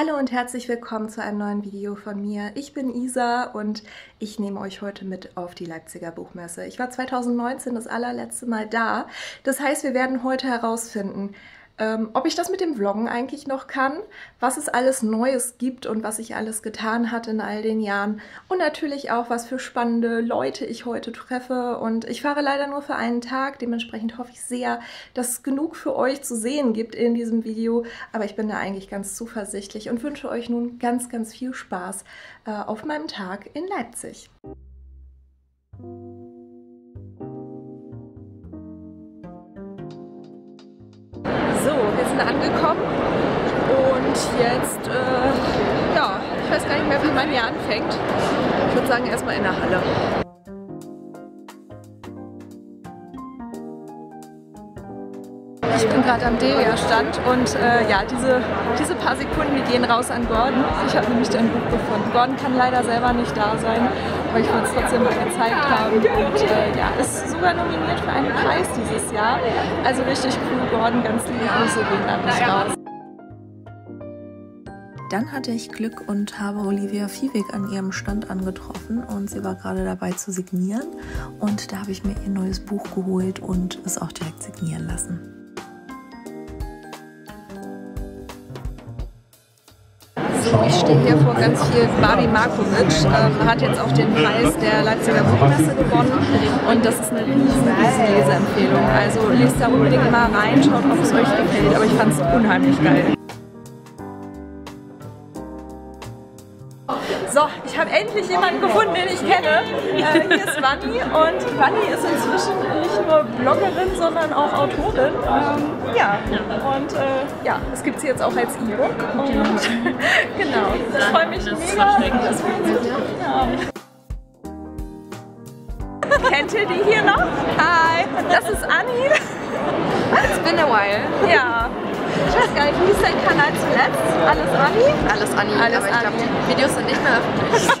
Hallo und herzlich willkommen zu einem neuen Video von mir. Ich bin Isa und ich nehme euch heute mit auf die Leipziger Buchmesse. Ich war 2019 das allerletzte Mal da. Das heißt, wir werden heute herausfinden, ähm, ob ich das mit dem Vloggen eigentlich noch kann, was es alles Neues gibt und was ich alles getan hat in all den Jahren. Und natürlich auch, was für spannende Leute ich heute treffe. Und ich fahre leider nur für einen Tag, dementsprechend hoffe ich sehr, dass es genug für euch zu sehen gibt in diesem Video, aber ich bin da eigentlich ganz zuversichtlich und wünsche euch nun ganz, ganz viel Spaß äh, auf meinem Tag in Leipzig. Sind angekommen und jetzt, äh, ja, ich weiß gar nicht mehr, wie man hier anfängt. Ich würde sagen, erstmal in der Halle. Bin gerade am Delia-Stand und äh, ja, diese, diese paar Sekunden, die gehen raus an Gordon. Ich habe nämlich dein Buch gefunden. Gordon kann leider selber nicht da sein, aber ich wollte es trotzdem mal gezeigt haben. Und äh, ja, ist sogar nominiert für einen Preis dieses Jahr. Also richtig cool, Gordon, ganz liebe Grüße gehen an dich raus. Dann hatte ich Glück und habe Olivia Viehweg an ihrem Stand angetroffen und sie war gerade dabei zu signieren und da habe ich mir ihr neues Buch geholt und es auch direkt signieren lassen. So, ich stehe hier vor ganz viel Barbie Markovic, ähm, hat jetzt auch den Preis der Leipziger Buchmesse gewonnen und das ist eine riesen, Leseempfehlung. Also lest da unbedingt mal rein, schaut, ob es euch gefällt, aber ich fand es unheimlich geil. So, ich habe endlich jemanden gefunden, den ich kenne. Äh, hier ist Wanni und Wanni ist inzwischen nicht nur Bloggerin, sondern auch Autorin. Ähm, ja, und äh, ja, es gibt sie jetzt auch als E-Book. Ich freue mich mega. Das ja. Kennt ihr die hier noch? Hi, das ist Anni. It's been a while. Ja. Ich weiß gar nicht, wie ist dein Kanal zuletzt? Alles Anni? Alles Anni, Alles aber ich glaube, die Videos sind nicht mehr öffentlich.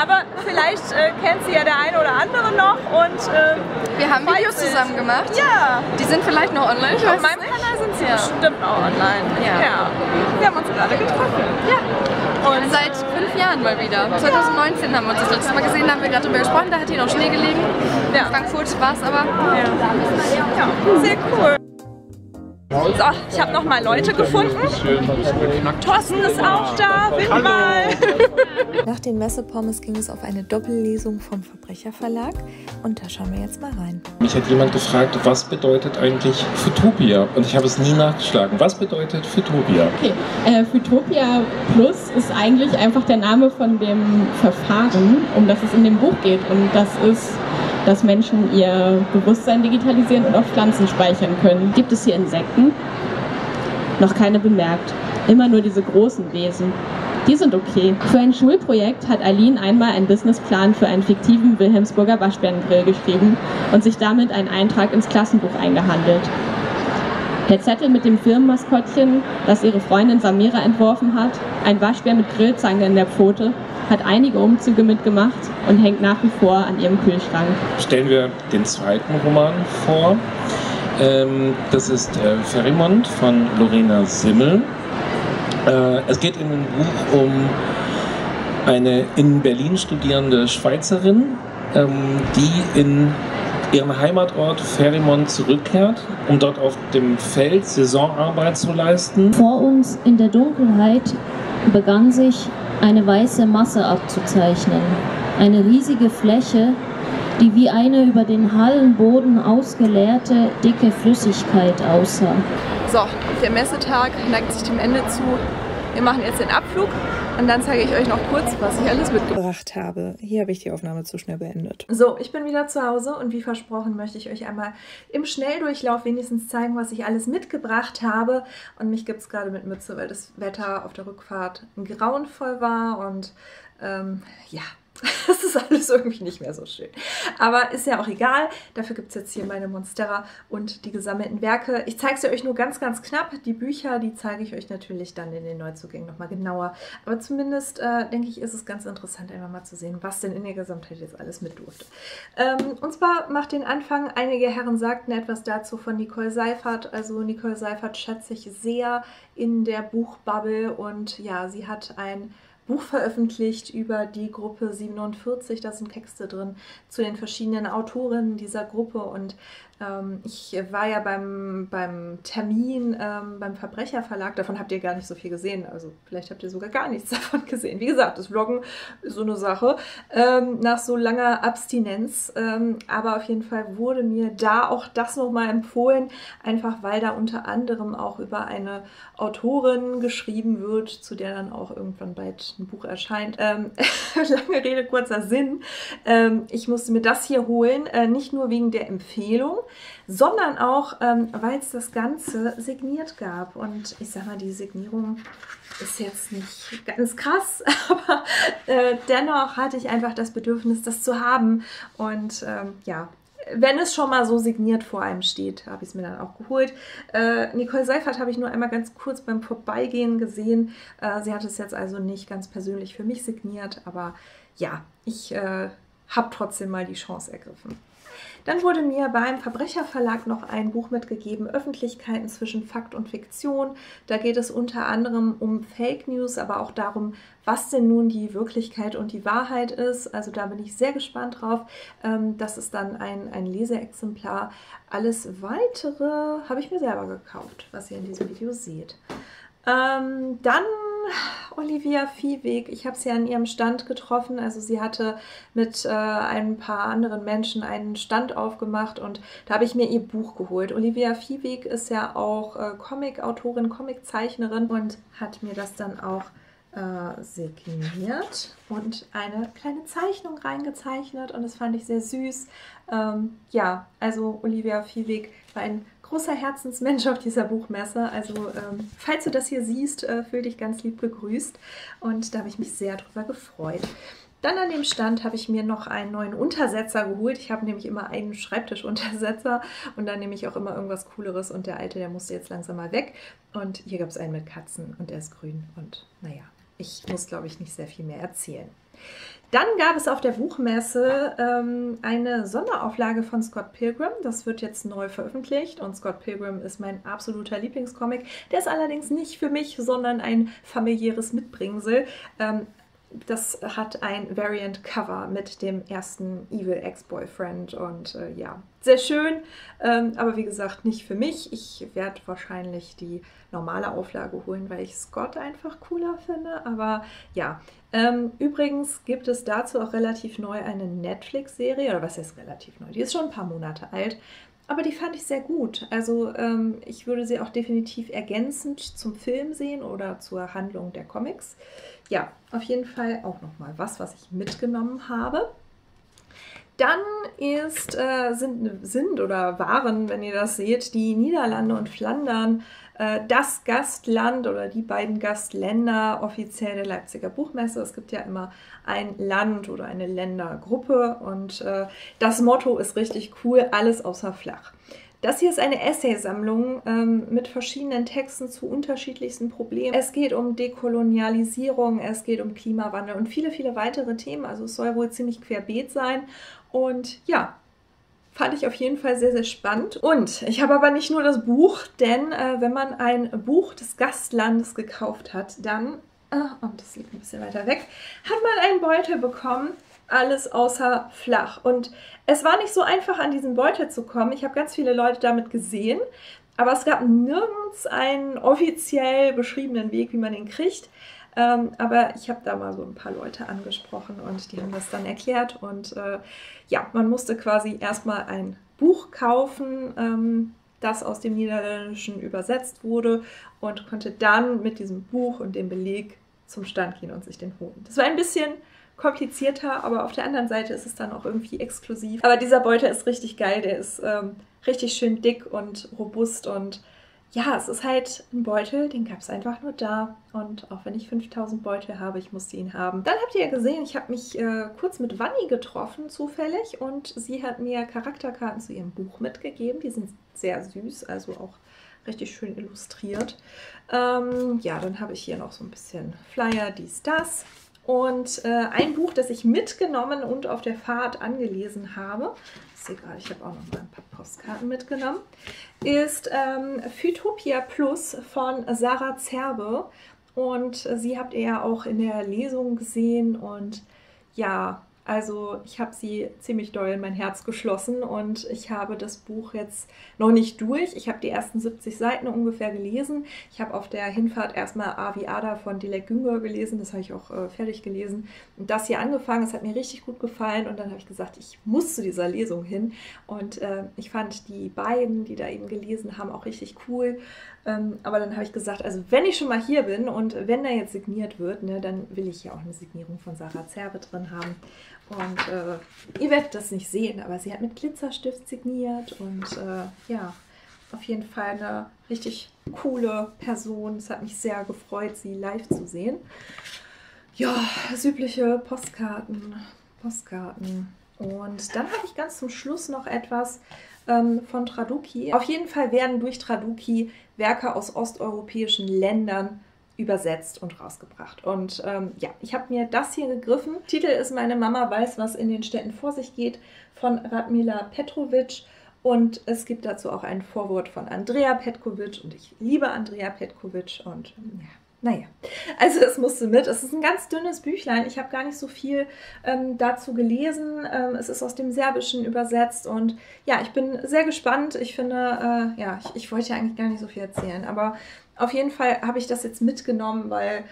Aber vielleicht äh, kennt sie ja der eine oder andere noch und äh, Wir haben Videos zusammen gemacht. ja, Die sind vielleicht noch online. Ich auf meinem. Kanal sind sie Ja. bestimmt auch online. Ja. Wir haben uns gerade getroffen. Ja. Und Seit fünf Jahren mal wieder. 2019 haben wir uns das letzte Mal gesehen, da haben wir gerade drüber gesprochen, da hat hier noch Schnee gelegen. ja. In Frankfurt war es aber. Ja. ja, sehr cool. So, ich habe noch mal Leute gefunden. Thorsten ist auch da. Bitte mal. Nach den Messepommes ging es auf eine Doppellesung vom Verbrecherverlag und da schauen wir jetzt mal rein. Mich hat jemand gefragt, was bedeutet eigentlich Futopia? Und ich habe es nie nachgeschlagen. Was bedeutet Futopia? Okay, äh, Futopia Plus ist eigentlich einfach der Name von dem Verfahren, um das es in dem Buch geht. Und das ist, dass Menschen ihr Bewusstsein digitalisieren und auch Pflanzen speichern können. Gibt es hier Insekten? Noch keine bemerkt. Immer nur diese großen Wesen. Die sind okay. Für ein Schulprojekt hat Eileen einmal einen Businessplan für einen fiktiven Wilhelmsburger Waschbärengrill geschrieben und sich damit einen Eintrag ins Klassenbuch eingehandelt. Der Zettel mit dem Firmenmaskottchen, das ihre Freundin Samira entworfen hat, ein Waschbär mit Grillzange in der Pfote, hat einige Umzüge mitgemacht und hängt nach wie vor an ihrem Kühlschrank. Stellen wir den zweiten Roman vor. Ähm, das ist äh, Ferrimont von Lorena Simmel. Äh, es geht in dem Buch um eine in Berlin studierende Schweizerin, ähm, die in ihren Heimatort Ferrimont zurückkehrt, um dort auf dem Feld Saisonarbeit zu leisten. Vor uns in der Dunkelheit begann sich eine weiße Masse abzuzeichnen. Eine riesige Fläche, die wie eine über den Hallenboden ausgeleerte, dicke Flüssigkeit aussah. So, der Messetag neigt sich dem Ende zu. Wir machen jetzt den Abflug und dann zeige ich euch noch kurz, was ich alles mitgebracht habe. Hier habe ich die Aufnahme zu schnell beendet. So, ich bin wieder zu Hause und wie versprochen möchte ich euch einmal im Schnelldurchlauf wenigstens zeigen, was ich alles mitgebracht habe. Und mich gibt es gerade mit Mütze, weil das Wetter auf der Rückfahrt grauenvoll war und ähm, ja, Das ist alles irgendwie nicht mehr so schön. Aber ist ja auch egal. Dafür gibt es jetzt hier meine Monstera und die gesammelten Werke. Ich zeige sie euch nur ganz, ganz knapp. Die Bücher, die zeige ich euch natürlich dann in den Neuzugängen nochmal genauer. Aber zumindest, äh, denke ich, ist es ganz interessant, einfach mal zu sehen, was denn in der Gesamtheit jetzt alles mit durfte. Ähm, und zwar macht den Anfang, einige Herren sagten etwas dazu von Nicole Seifert. Also Nicole Seifert schätze ich sehr in der Buchbubble und ja, sie hat ein Buch veröffentlicht über die Gruppe 47. Da sind Texte drin zu den verschiedenen Autorinnen dieser Gruppe und ich war ja beim, beim Termin ähm, beim Verbrecherverlag, davon habt ihr gar nicht so viel gesehen, also vielleicht habt ihr sogar gar nichts davon gesehen. Wie gesagt, das Vloggen ist so eine Sache ähm, nach so langer Abstinenz, ähm, aber auf jeden Fall wurde mir da auch das nochmal empfohlen, einfach weil da unter anderem auch über eine Autorin geschrieben wird, zu der dann auch irgendwann bald ein Buch erscheint. Ähm, lange Rede, kurzer Sinn. Ähm, ich musste mir das hier holen, äh, nicht nur wegen der Empfehlung, sondern auch, ähm, weil es das Ganze signiert gab. Und ich sag mal, die Signierung ist jetzt nicht ganz krass, aber äh, dennoch hatte ich einfach das Bedürfnis, das zu haben. Und ähm, ja, wenn es schon mal so signiert vor einem steht, habe ich es mir dann auch geholt. Äh, Nicole Seifert habe ich nur einmal ganz kurz beim Vorbeigehen gesehen. Äh, sie hat es jetzt also nicht ganz persönlich für mich signiert, aber ja, ich äh, habe trotzdem mal die Chance ergriffen. Dann wurde mir beim Verbrecherverlag noch ein Buch mitgegeben, Öffentlichkeiten zwischen Fakt und Fiktion. Da geht es unter anderem um Fake News, aber auch darum, was denn nun die Wirklichkeit und die Wahrheit ist. Also da bin ich sehr gespannt drauf. Ähm, das ist dann ein, ein Leseexemplar. Alles Weitere habe ich mir selber gekauft, was ihr in diesem Video seht. Ähm, dann Olivia Viehweg. Ich habe sie an ihrem Stand getroffen. Also sie hatte mit äh, ein paar anderen Menschen einen Stand aufgemacht und da habe ich mir ihr Buch geholt. Olivia Viehweg ist ja auch äh, Comic-Autorin, Comic-Zeichnerin und hat mir das dann auch äh, signiert und eine kleine Zeichnung reingezeichnet und das fand ich sehr süß. Ähm, ja, also Olivia Viehweg war ein großer Herzensmensch auf dieser Buchmesse. Also ähm, falls du das hier siehst, äh, fühl dich ganz lieb begrüßt. Und da habe ich mich sehr drüber gefreut. Dann an dem Stand habe ich mir noch einen neuen Untersetzer geholt. Ich habe nämlich immer einen Schreibtischuntersetzer und dann nehme ich auch immer irgendwas Cooleres und der alte, der musste jetzt langsam mal weg. Und hier gab es einen mit Katzen und der ist grün und naja, ich muss glaube ich nicht sehr viel mehr erzählen. Dann gab es auf der Buchmesse ähm, eine Sonderauflage von Scott Pilgrim. Das wird jetzt neu veröffentlicht und Scott Pilgrim ist mein absoluter Lieblingscomic. Der ist allerdings nicht für mich, sondern ein familiäres Mitbringsel. Ähm, das hat ein Variant Cover mit dem ersten Evil Ex-Boyfriend und äh, ja, sehr schön, ähm, aber wie gesagt, nicht für mich. Ich werde wahrscheinlich die normale Auflage holen, weil ich Scott einfach cooler finde, aber ja. Ähm, übrigens gibt es dazu auch relativ neu eine Netflix-Serie, oder was heißt relativ neu? Die ist schon ein paar Monate alt, aber die fand ich sehr gut. Also ähm, ich würde sie auch definitiv ergänzend zum Film sehen oder zur Handlung der Comics ja, auf jeden Fall auch nochmal was, was ich mitgenommen habe. Dann ist, äh, sind, sind oder waren, wenn ihr das seht, die Niederlande und Flandern das Gastland oder die beiden Gastländer offiziell der Leipziger Buchmesse. Es gibt ja immer ein Land oder eine Ländergruppe und äh, das Motto ist richtig cool, alles außer flach. Das hier ist eine Essaysammlung ähm, mit verschiedenen Texten zu unterschiedlichsten Problemen. Es geht um Dekolonialisierung, es geht um Klimawandel und viele, viele weitere Themen. Also es soll wohl ziemlich querbeet sein. Und ja, fand ich auf jeden Fall sehr, sehr spannend. Und ich habe aber nicht nur das Buch, denn äh, wenn man ein Buch des Gastlandes gekauft hat, dann, ah, oh, das liegt ein bisschen weiter weg, hat man einen Beutel bekommen alles außer flach. Und es war nicht so einfach, an diesen Beutel zu kommen. Ich habe ganz viele Leute damit gesehen, aber es gab nirgends einen offiziell beschriebenen Weg, wie man ihn kriegt. Ähm, aber ich habe da mal so ein paar Leute angesprochen und die haben das dann erklärt. Und äh, ja, man musste quasi erstmal ein Buch kaufen, ähm, das aus dem Niederländischen übersetzt wurde und konnte dann mit diesem Buch und dem Beleg zum Stand gehen und sich den holen. Das war ein bisschen komplizierter, aber auf der anderen Seite ist es dann auch irgendwie exklusiv. Aber dieser Beutel ist richtig geil, der ist ähm, richtig schön dick und robust und ja, es ist halt ein Beutel, den gab es einfach nur da. Und auch wenn ich 5000 Beutel habe, ich musste ihn haben. Dann habt ihr ja gesehen, ich habe mich äh, kurz mit Wanni getroffen, zufällig. Und sie hat mir Charakterkarten zu ihrem Buch mitgegeben. Die sind sehr süß, also auch richtig schön illustriert. Ähm, ja, dann habe ich hier noch so ein bisschen Flyer, dies, das. Und äh, ein Buch, das ich mitgenommen und auf der Fahrt angelesen habe, ich sehe gerade, ich habe auch noch mal ein paar Postkarten mitgenommen, ist ähm, Phytopia Plus von Sarah Zerbe. Und äh, sie habt ihr ja auch in der Lesung gesehen und ja, also ich habe sie ziemlich doll in mein Herz geschlossen und ich habe das Buch jetzt noch nicht durch. Ich habe die ersten 70 Seiten ungefähr gelesen. Ich habe auf der Hinfahrt erstmal Aviada von Dilek Güngör gelesen. Das habe ich auch äh, fertig gelesen. Und das hier angefangen. Es hat mir richtig gut gefallen. Und dann habe ich gesagt, ich muss zu dieser Lesung hin. Und äh, ich fand die beiden, die da eben gelesen haben, auch richtig cool. Ähm, aber dann habe ich gesagt, also wenn ich schon mal hier bin und wenn da jetzt signiert wird, ne, dann will ich ja auch eine Signierung von Sarah Zerbe drin haben. Und äh, ihr werdet das nicht sehen, aber sie hat mit Glitzerstift signiert und äh, ja, auf jeden Fall eine richtig coole Person. Es hat mich sehr gefreut, sie live zu sehen. Ja, das übliche Postkarten, Postkarten. Und dann habe ich ganz zum Schluss noch etwas ähm, von Traduki. Auf jeden Fall werden durch Traduki Werke aus osteuropäischen Ländern übersetzt und rausgebracht. Und ähm, ja, ich habe mir das hier gegriffen. Titel ist Meine Mama weiß, was in den Städten vor sich geht von Radmila Petrovic. Und es gibt dazu auch ein Vorwort von Andrea Petkovic. Und ich liebe Andrea Petkovic. Und ja, naja, also es musste mit. Es ist ein ganz dünnes Büchlein. Ich habe gar nicht so viel ähm, dazu gelesen. Ähm, es ist aus dem Serbischen übersetzt und ja, ich bin sehr gespannt. Ich finde, äh, ja, ich, ich wollte ja eigentlich gar nicht so viel erzählen, aber auf jeden Fall habe ich das jetzt mitgenommen, weil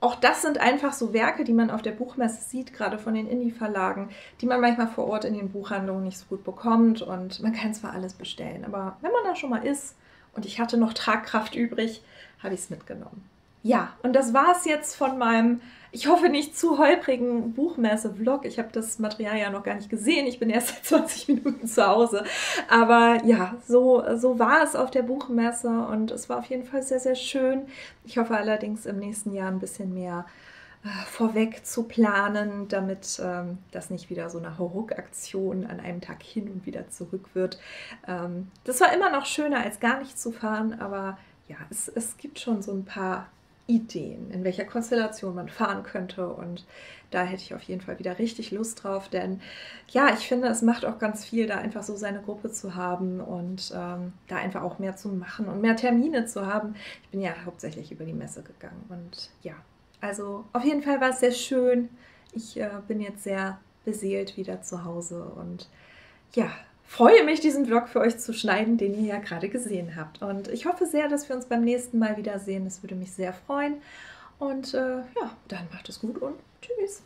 auch das sind einfach so Werke, die man auf der Buchmesse sieht, gerade von den Indie-Verlagen, die man manchmal vor Ort in den Buchhandlungen nicht so gut bekommt. Und man kann zwar alles bestellen, aber wenn man da schon mal ist und ich hatte noch Tragkraft übrig, habe ich es mitgenommen. Ja, und das war es jetzt von meinem, ich hoffe nicht zu holprigen Buchmesse-Vlog. Ich habe das Material ja noch gar nicht gesehen. Ich bin erst seit 20 Minuten zu Hause. Aber ja, so, so war es auf der Buchmesse und es war auf jeden Fall sehr, sehr schön. Ich hoffe allerdings im nächsten Jahr ein bisschen mehr äh, vorweg zu planen, damit ähm, das nicht wieder so eine Hauruck-Aktion an einem Tag hin und wieder zurück wird. Ähm, das war immer noch schöner, als gar nicht zu fahren, aber ja, es, es gibt schon so ein paar Ideen, in welcher Konstellation man fahren könnte. Und da hätte ich auf jeden Fall wieder richtig Lust drauf, denn ja, ich finde, es macht auch ganz viel, da einfach so seine Gruppe zu haben und ähm, da einfach auch mehr zu machen und mehr Termine zu haben. Ich bin ja hauptsächlich über die Messe gegangen und ja, also auf jeden Fall war es sehr schön. Ich äh, bin jetzt sehr beseelt wieder zu Hause und ja, freue mich, diesen Vlog für euch zu schneiden, den ihr ja gerade gesehen habt. Und ich hoffe sehr, dass wir uns beim nächsten Mal wiedersehen. Das würde mich sehr freuen. Und äh, ja, dann macht es gut und tschüss.